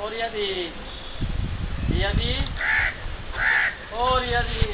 और यदि यदि और यदि